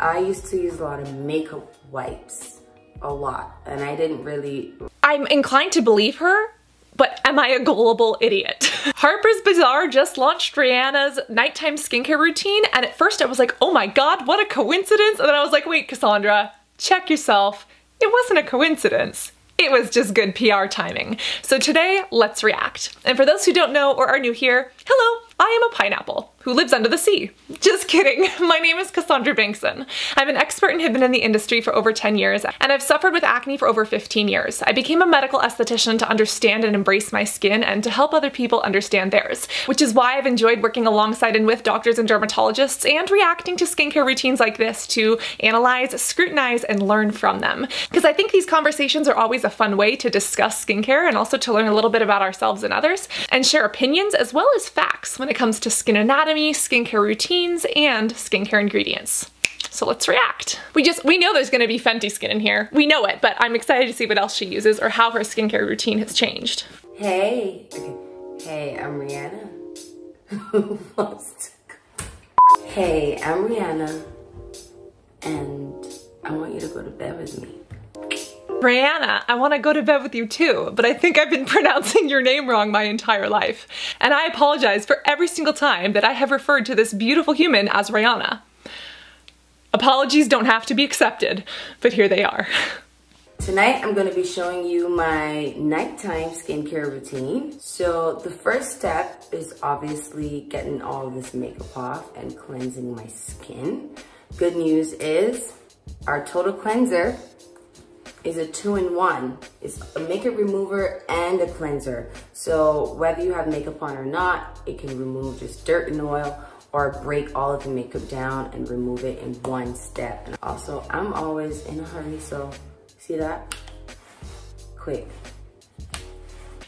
I used to use a lot of makeup wipes, a lot, and I didn't really... I'm inclined to believe her, but am I a gullible idiot? Harper's Bazaar just launched Rihanna's nighttime skincare routine, and at first I was like, oh my god, what a coincidence, and then I was like, wait, Cassandra, check yourself. It wasn't a coincidence. It was just good PR timing. So today, let's react. And for those who don't know or are new here, hello, I am a pineapple who lives under the sea. Just kidding. My name is Cassandra Bankson. I'm an expert and have been in the industry for over 10 years, and I've suffered with acne for over 15 years. I became a medical esthetician to understand and embrace my skin and to help other people understand theirs, which is why I've enjoyed working alongside and with doctors and dermatologists and reacting to skincare routines like this to analyze, scrutinize, and learn from them. Because I think these conversations are always a fun way to discuss skincare and also to learn a little bit about ourselves and others, and share opinions as well as facts when it comes to skin anatomy skincare routines, and skincare ingredients. So let's react. We just, we know there's gonna be Fenty skin in here. We know it, but I'm excited to see what else she uses or how her skincare routine has changed. Hey, hey, I'm Rihanna. Hey, I'm Rihanna, and I want you to go to bed with me. Rihanna, I want to go to bed with you too, but I think I've been pronouncing your name wrong my entire life. And I apologize for every single time that I have referred to this beautiful human as Rihanna. Apologies don't have to be accepted, but here they are. Tonight I'm going to be showing you my nighttime skincare routine. So the first step is obviously getting all this makeup off and cleansing my skin. Good news is our total cleanser is a two-in-one. It's a makeup remover and a cleanser. So whether you have makeup on or not, it can remove just dirt and oil or break all of the makeup down and remove it in one step. And also, I'm always in a hurry, so see that? Quick.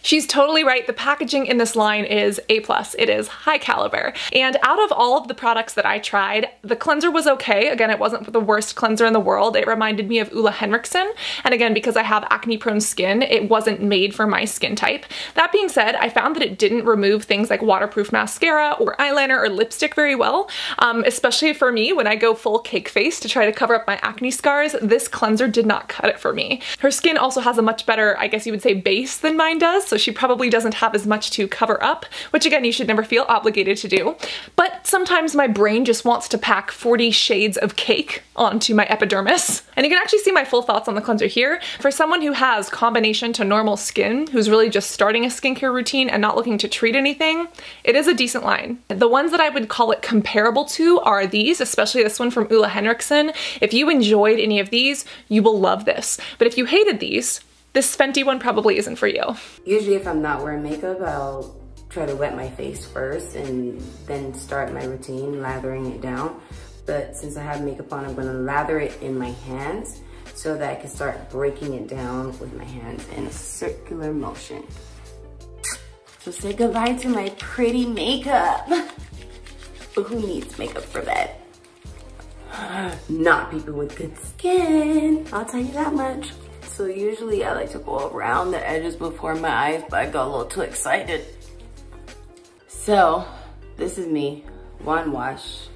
She's totally right. The packaging in this line is A+. Plus. It is high caliber. And out of all of the products that I tried, the cleanser was okay. Again, it wasn't the worst cleanser in the world. It reminded me of Ole Henriksen. And again, because I have acne prone skin, it wasn't made for my skin type. That being said, I found that it didn't remove things like waterproof mascara or eyeliner or lipstick very well, um, especially for me when I go full cake face to try to cover up my acne scars, this cleanser did not cut it for me. Her skin also has a much better, I guess you would say, base than mine does, so she probably doesn't have as much to cover up, which again, you should never feel obligated to do. But sometimes my brain just wants to pack 40 shades of cake onto my epidermis. And you can actually see my full thoughts on the cleanser here. For someone who has combination to normal skin, who's really just starting a skincare routine and not looking to treat anything, it is a decent line. The ones that I would call it comparable to are these, especially this one from Ole Henriksen. If you enjoyed any of these, you will love this. But if you hated these, this Fenty one probably isn't for you. Usually if I'm not wearing makeup, I'll try to wet my face first and then start my routine, lathering it down. But since I have makeup on, I'm gonna lather it in my hands so that I can start breaking it down with my hands in a circular motion. So say goodbye to my pretty makeup. But who needs makeup for bed? Not people with good skin, I'll tell you that much. So usually I like to go around the edges before my eyes, but I got a little too excited. So this is me, one wash,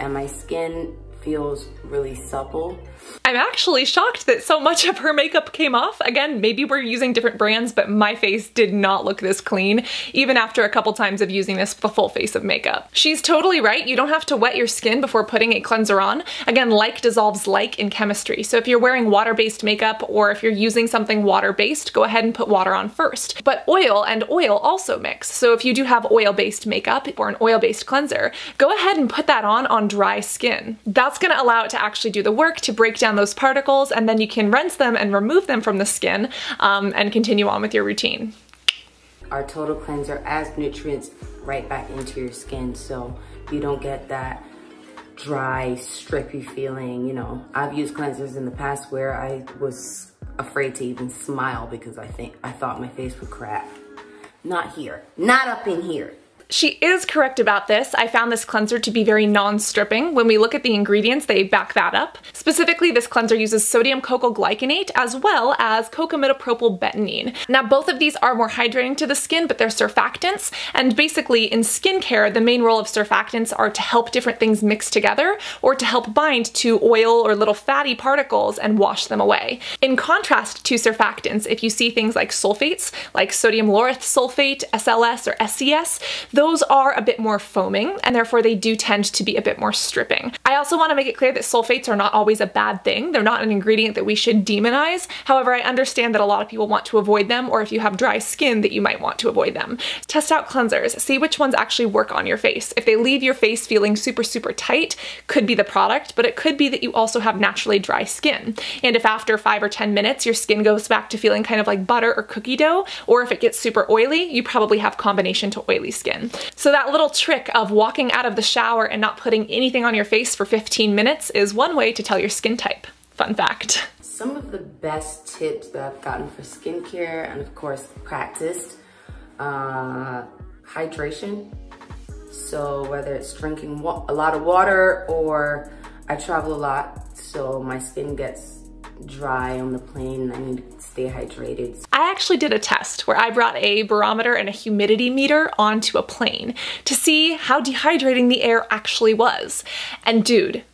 and my skin feels really supple. I'm actually shocked that so much of her makeup came off. Again, maybe we're using different brands, but my face did not look this clean, even after a couple times of using this the full face of makeup. She's totally right. You don't have to wet your skin before putting a cleanser on. Again, like dissolves like in chemistry. So if you're wearing water-based makeup or if you're using something water-based, go ahead and put water on first. But oil and oil also mix. So if you do have oil-based makeup or an oil-based cleanser, go ahead and put that on on dry skin. That's gonna allow it to actually do the work to break down those particles and then you can rinse them and remove them from the skin um, and continue on with your routine. Our total cleanser adds nutrients right back into your skin so you don't get that dry, strippy feeling. You know, I've used cleansers in the past where I was afraid to even smile because I think I thought my face would crack. Not here, not up in here. She is correct about this. I found this cleanser to be very non-stripping. When we look at the ingredients, they back that up. Specifically, this cleanser uses sodium cocoyl glycinate as well as cocamidopropyl betaine. Now, both of these are more hydrating to the skin, but they're surfactants. And basically, in skincare, the main role of surfactants are to help different things mix together or to help bind to oil or little fatty particles and wash them away. In contrast to surfactants, if you see things like sulfates, like sodium lauryl sulfate, SLS, or SCS, those are a bit more foaming and therefore they do tend to be a bit more stripping. I also want to make it clear that sulfates are not always a bad thing. They're not an ingredient that we should demonize. However, I understand that a lot of people want to avoid them or if you have dry skin that you might want to avoid them. Test out cleansers. See which ones actually work on your face. If they leave your face feeling super, super tight, could be the product, but it could be that you also have naturally dry skin. And if after five or 10 minutes your skin goes back to feeling kind of like butter or cookie dough, or if it gets super oily, you probably have combination to oily skin. So that little trick of walking out of the shower and not putting anything on your face for 15 minutes is one way to tell your skin type. Fun fact. Some of the best tips that I've gotten for skincare and of course practiced, uh, hydration. So whether it's drinking a lot of water or I travel a lot, so my skin gets dry on the plane and I need to stay hydrated. I actually did a test where I brought a barometer and a humidity meter onto a plane to see how dehydrating the air actually was. And dude,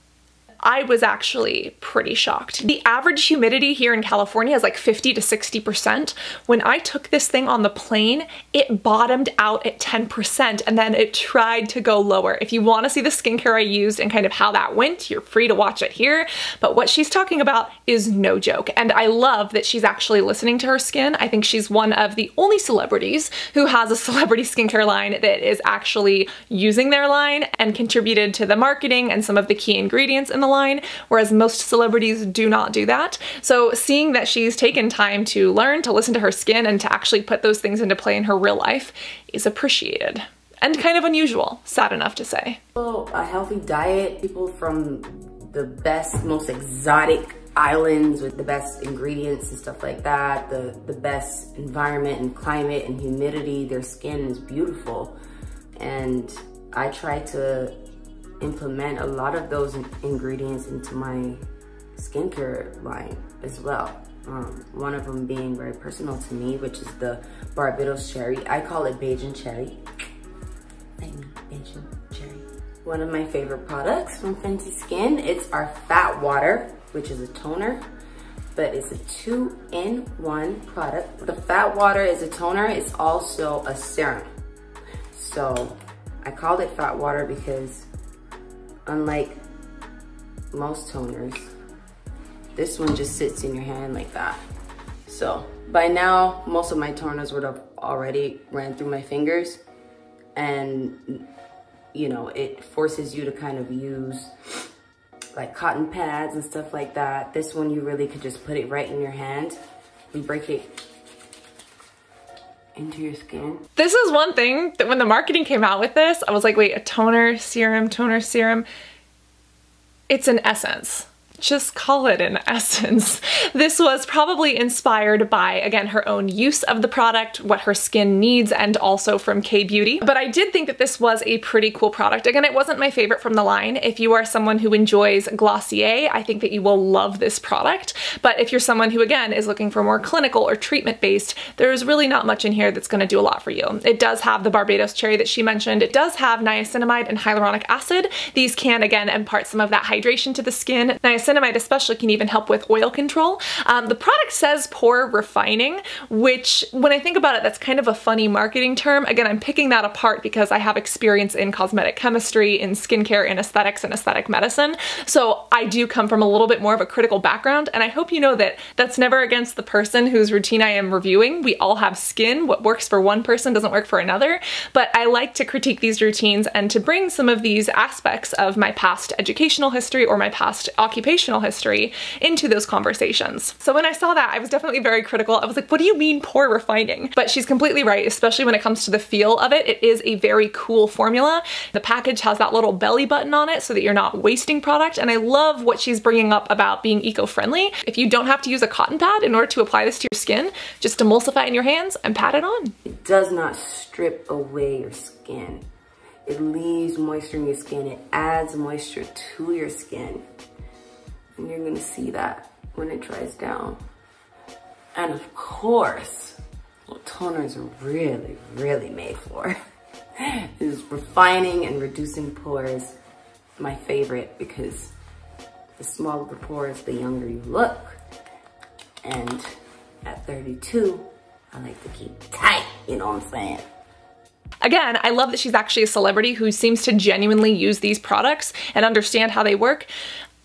I was actually pretty shocked. The average humidity here in California is like 50 to 60%. When I took this thing on the plane, it bottomed out at 10% and then it tried to go lower. If you wanna see the skincare I used and kind of how that went, you're free to watch it here. But what she's talking about is no joke. And I love that she's actually listening to her skin. I think she's one of the only celebrities who has a celebrity skincare line that is actually using their line and contributed to the marketing and some of the key ingredients in the line, whereas most celebrities do not do that. So seeing that she's taken time to learn, to listen to her skin, and to actually put those things into play in her real life is appreciated. And kind of unusual, sad enough to say. Well, A healthy diet, people from the best, most exotic islands with the best ingredients and stuff like that, the, the best environment and climate and humidity, their skin is beautiful. And I try to implement a lot of those ingredients into my skincare line as well. Um, one of them being very personal to me, which is the Barbados Cherry. I call it Bajan Cherry. I mean, Bajan Cherry. One of my favorite products from Fenty Skin, it's our Fat Water, which is a toner, but it's a two-in-one product. The Fat Water is a toner, it's also a serum. So I called it Fat Water because unlike most toners, this one just sits in your hand like that. So by now, most of my toners would have already ran through my fingers and you know, it forces you to kind of use like cotton pads and stuff like that. This one, you really could just put it right in your hand and break it into your skin. This is one thing that when the marketing came out with this, I was like, wait, a toner serum, toner serum. It's an essence just call it an essence. This was probably inspired by, again, her own use of the product, what her skin needs, and also from K-Beauty. But I did think that this was a pretty cool product. Again, it wasn't my favorite from the line. If you are someone who enjoys Glossier, I think that you will love this product. But if you're someone who, again, is looking for more clinical or treatment-based, there's really not much in here that's gonna do a lot for you. It does have the Barbados cherry that she mentioned. It does have niacinamide and hyaluronic acid. These can, again, impart some of that hydration to the skin. Niacinamide especially can even help with oil control. Um, the product says pore refining, which when I think about it, that's kind of a funny marketing term. Again, I'm picking that apart because I have experience in cosmetic chemistry, in skincare, in aesthetics, and aesthetic medicine. So I do come from a little bit more of a critical background, and I hope you know that that's never against the person whose routine I am reviewing. We all have skin. What works for one person doesn't work for another, but I like to critique these routines and to bring some of these aspects of my past educational history or my past occupation educational history into those conversations. So when I saw that, I was definitely very critical. I was like, what do you mean pore refining? But she's completely right, especially when it comes to the feel of it. It is a very cool formula. The package has that little belly button on it so that you're not wasting product. And I love what she's bringing up about being eco-friendly. If you don't have to use a cotton pad in order to apply this to your skin, just emulsify in your hands and pat it on. It does not strip away your skin. It leaves moisture in your skin. It adds moisture to your skin. And you're gonna see that when it dries down. And of course, what toners are really, really made for is refining and reducing pores. My favorite because the smaller the pores, the younger you look. And at 32, I like to keep tight, you know what I'm saying? Again, I love that she's actually a celebrity who seems to genuinely use these products and understand how they work.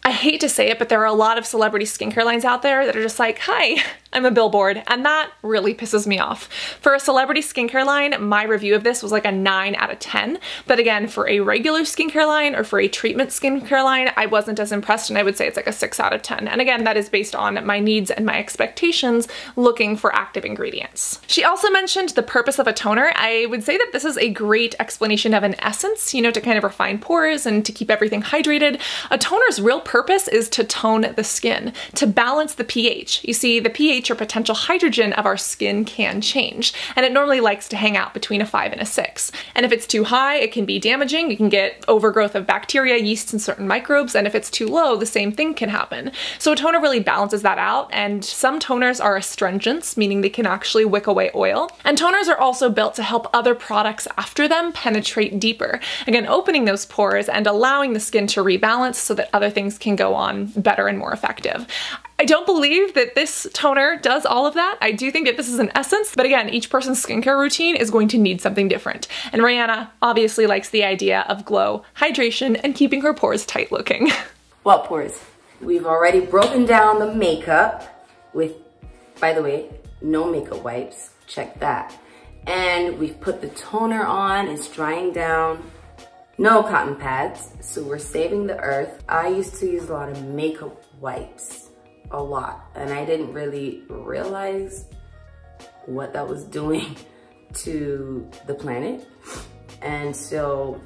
I hate to say it, but there are a lot of celebrity skincare lines out there that are just like, hi, I'm a billboard, and that really pisses me off. For a celebrity skincare line, my review of this was like a 9 out of 10, but again, for a regular skincare line or for a treatment skincare line, I wasn't as impressed, and I would say it's like a 6 out of 10. And again, that is based on my needs and my expectations looking for active ingredients. She also mentioned the purpose of a toner. I would say that this is a great explanation of an essence, you know, to kind of refine pores and to keep everything hydrated. A toner's real purpose is to tone the skin, to balance the pH. You see, the pH pH potential hydrogen of our skin can change, and it normally likes to hang out between a 5 and a 6. And if it's too high, it can be damaging. You can get overgrowth of bacteria, yeasts, and certain microbes, and if it's too low, the same thing can happen. So a toner really balances that out, and some toners are astringents, meaning they can actually wick away oil. And toners are also built to help other products after them penetrate deeper. Again, opening those pores and allowing the skin to rebalance so that other things can go on better and more effective. I don't believe that this toner does all of that. I do think that this is an essence, but again, each person's skincare routine is going to need something different. And Rihanna obviously likes the idea of glow, hydration, and keeping her pores tight looking. well, pores? We've already broken down the makeup with, by the way, no makeup wipes. Check that. And we've put the toner on, it's drying down. No cotton pads, so we're saving the earth. I used to use a lot of makeup wipes a lot and I didn't really realize what that was doing to the planet. And so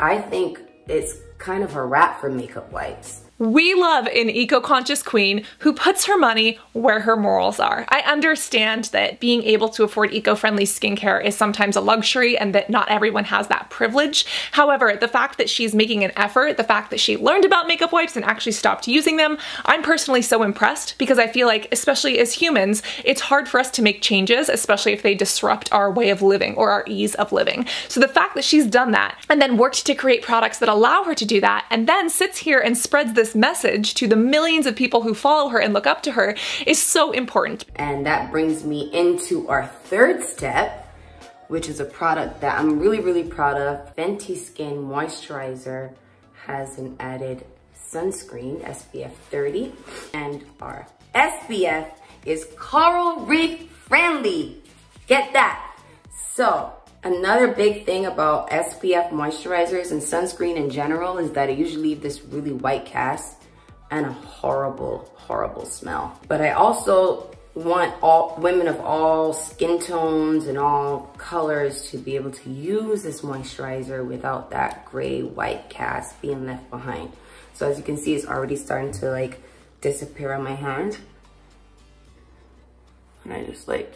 I think it's kind of a wrap for makeup wipes. We love an eco-conscious queen who puts her money where her morals are. I understand that being able to afford eco-friendly skincare is sometimes a luxury and that not everyone has that privilege. However, the fact that she's making an effort, the fact that she learned about makeup wipes and actually stopped using them, I'm personally so impressed because I feel like, especially as humans, it's hard for us to make changes, especially if they disrupt our way of living or our ease of living. So the fact that she's done that and then worked to create products that allow her to do that and then sits here and spreads this this message to the millions of people who follow her and look up to her is so important. And that brings me into our third step, which is a product that I'm really, really proud of. Fenty Skin Moisturizer has an added sunscreen, SPF 30, and our SPF is coral reef friendly. Get that. So Another big thing about SPF moisturizers and sunscreen in general is that it usually leave this really white cast and a horrible, horrible smell. But I also want all women of all skin tones and all colors to be able to use this moisturizer without that gray white cast being left behind. So as you can see, it's already starting to like disappear on my hand. And I just like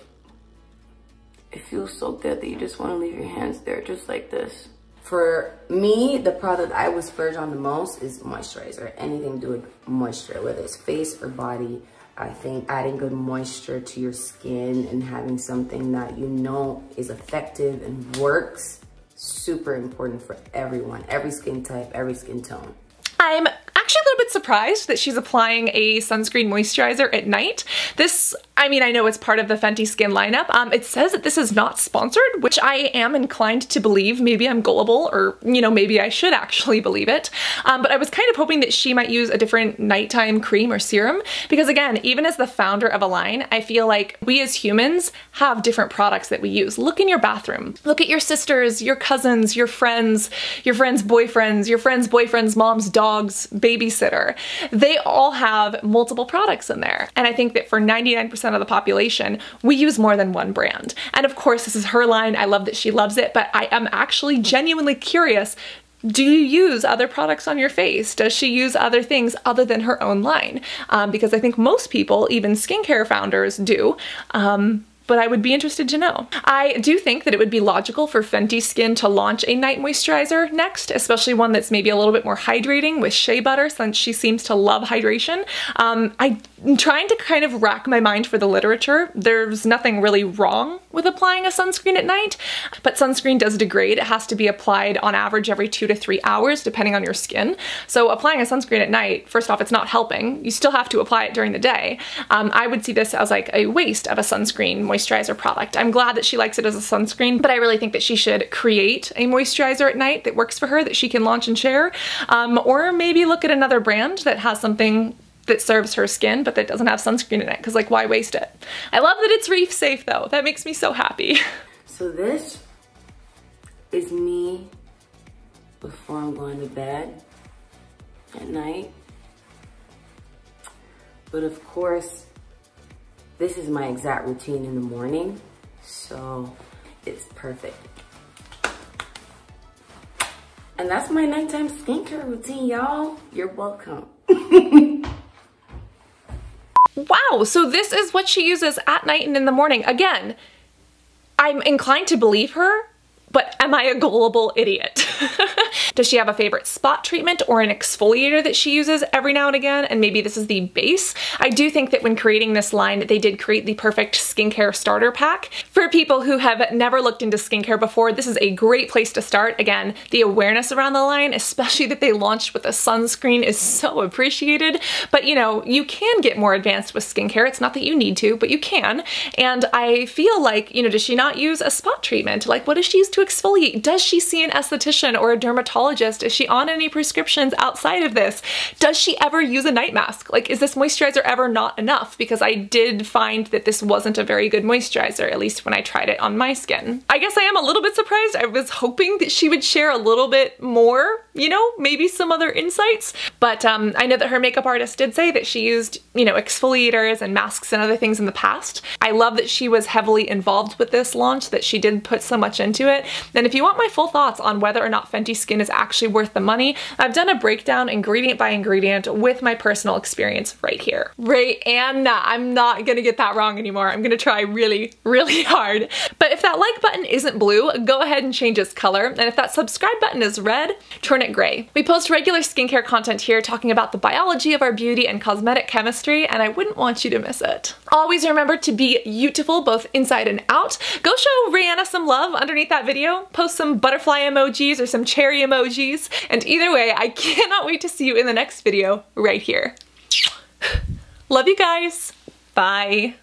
it feels so good that you just want to leave your hands there just like this. For me, the product I would splurge on the most is moisturizer. Anything to do with moisture, whether it's face or body. I think adding good moisture to your skin and having something that you know is effective and works, super important for everyone, every skin type, every skin tone. I'm actually a little bit surprised that she's applying a sunscreen moisturizer at night. This, I mean, I know it's part of the Fenty Skin lineup. Um, it says that this is not sponsored, which I am inclined to believe. Maybe I'm gullible or, you know, maybe I should actually believe it. Um, but I was kind of hoping that she might use a different nighttime cream or serum because again, even as the founder of a line, I feel like we as humans have different products that we use. Look in your bathroom. Look at your sisters, your cousins, your friends, your friends' boyfriends, your friends' boyfriends, moms, dogs, Babysitter. They all have multiple products in there. And I think that for 99% of the population, we use more than one brand. And of course, this is her line. I love that she loves it, but I am actually genuinely curious do you use other products on your face? Does she use other things other than her own line? Um, because I think most people, even skincare founders, do. Um, but I would be interested to know. I do think that it would be logical for Fenty Skin to launch a night moisturizer next, especially one that's maybe a little bit more hydrating with shea butter since she seems to love hydration. Um, I'm trying to kind of rack my mind for the literature. There's nothing really wrong with applying a sunscreen at night, but sunscreen does degrade. It has to be applied on average every two to three hours depending on your skin. So applying a sunscreen at night, first off, it's not helping. You still have to apply it during the day. Um, I would see this as like a waste of a sunscreen moisturizer product. I'm glad that she likes it as a sunscreen, but I really think that she should create a moisturizer at night that works for her that she can launch and share. Um, or maybe look at another brand that has something that serves her skin but that doesn't have sunscreen in it because like why waste it? I love that it's reef safe though. That makes me so happy. So this is me before I'm going to bed at night. But of course, this is my exact routine in the morning. So it's perfect. And that's my nighttime skincare routine, y'all. You're welcome. wow, so this is what she uses at night and in the morning. Again, I'm inclined to believe her, but am I a gullible idiot? Does she have a favorite spot treatment or an exfoliator that she uses every now and again? And maybe this is the base. I do think that when creating this line, they did create the perfect skincare starter pack. For people who have never looked into skincare before, this is a great place to start. Again, the awareness around the line, especially that they launched with a sunscreen is so appreciated. But you know, you can get more advanced with skincare. It's not that you need to, but you can. And I feel like, you know, does she not use a spot treatment? Like what does she use to exfoliate? Does she see an esthetician or a dermatologist? Is she on any prescriptions outside of this? Does she ever use a night mask? Like, is this moisturizer ever not enough? Because I did find that this wasn't a very good moisturizer, at least when I tried it on my skin. I guess I am a little bit surprised. I was hoping that she would share a little bit more, you know, maybe some other insights. But um, I know that her makeup artist did say that she used, you know, exfoliators and masks and other things in the past. I love that she was heavily involved with this launch, that she did put so much into it. And if you want my full thoughts on whether or not Fenty Skin is actually worth the money, I've done a breakdown ingredient by ingredient with my personal experience right here. Rihanna, uh, I'm not gonna get that wrong anymore. I'm gonna try really, really hard. But if that like button isn't blue, go ahead and change its color. And if that subscribe button is red, turn it gray. We post regular skincare content here talking about the biology of our beauty and cosmetic chemistry, and I wouldn't want you to miss it. Always remember to be beautiful both inside and out. Go show Rihanna some love underneath that video. Post some butterfly emojis or some cherry emojis. And either way, I cannot wait to see you in the next video right here. Love you guys. Bye.